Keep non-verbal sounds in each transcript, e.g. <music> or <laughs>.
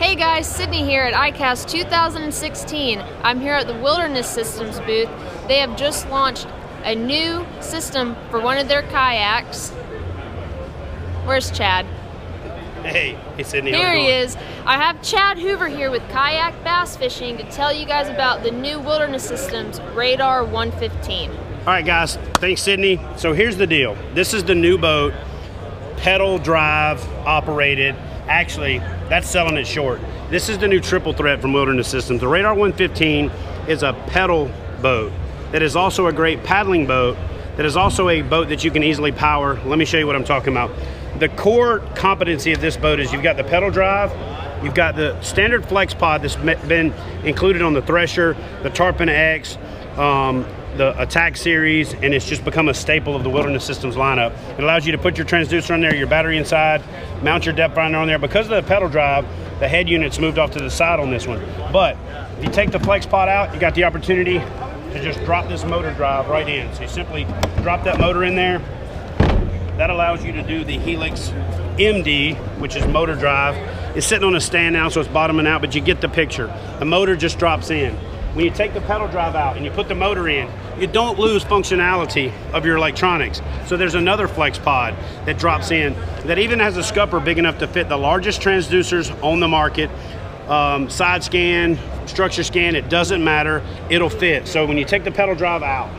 Hey guys, Sydney here at ICAST 2016. I'm here at the Wilderness Systems booth. They have just launched a new system for one of their kayaks. Where's Chad? Hey, hey Sydney. Here he is. I have Chad Hoover here with Kayak Bass Fishing to tell you guys about the new Wilderness Systems Radar 115. All right, guys. Thanks, Sydney. So here's the deal. This is the new boat, pedal drive operated. Actually, that's selling it short. This is the new triple threat from Wilderness Systems. The Radar 115 is a pedal boat that is also a great paddling boat that is also a boat that you can easily power. Let me show you what I'm talking about. The core competency of this boat is you've got the pedal drive, you've got the standard flex pod that's been included on the Thresher, the Tarpon X, um, the Attack series, and it's just become a staple of the Wilderness Systems lineup. It allows you to put your transducer on there, your battery inside, mount your depth finder on there. Because of the pedal drive, the head unit's moved off to the side on this one. But if you take the flex pod out, you got the opportunity to just drop this motor drive right in. So you simply drop that motor in there. That allows you to do the Helix MD, which is motor drive. It's sitting on a stand now, so it's bottoming out, but you get the picture. The motor just drops in. When you take the pedal drive out and you put the motor in, you don't lose functionality of your electronics. So there's another flex pod that drops in that even has a scupper big enough to fit the largest transducers on the market. Um, side scan, structure scan, it doesn't matter, it'll fit. So when you take the pedal drive out,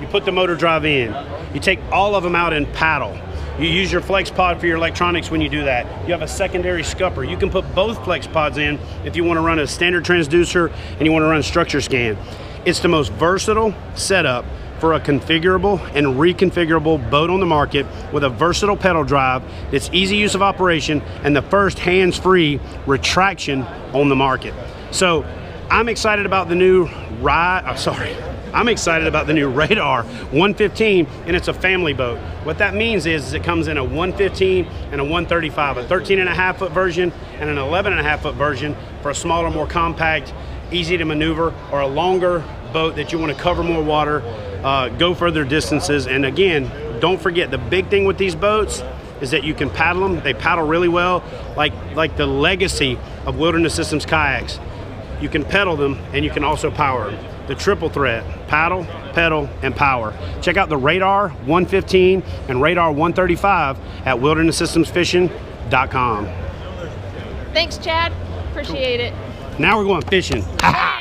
you put the motor drive in, you take all of them out and paddle. You use your flex pod for your electronics when you do that. You have a secondary scupper. You can put both flex pods in if you want to run a standard transducer and you want to run structure scan. It's the most versatile setup for a configurable and reconfigurable boat on the market with a versatile pedal drive that's easy use of operation and the first hands-free retraction on the market. So I'm excited about the new ride, I'm oh, sorry, I'm excited about the new Radar 115 and it's a family boat. What that means is, is it comes in a 115 and a 135, a 13 and a half foot version and an 11 and a half foot version for a smaller, more compact, easy to maneuver or a longer boat that you want to cover more water, uh, go further distances. And again, don't forget the big thing with these boats is that you can paddle them. They paddle really well, like, like the legacy of Wilderness Systems kayaks. You can pedal them and you can also power them the triple threat paddle, pedal, and power. Check out the Radar 115 and Radar 135 at wildernesssystemsfishing.com. Thanks, Chad. Appreciate cool. it. Now we're going fishing. <laughs>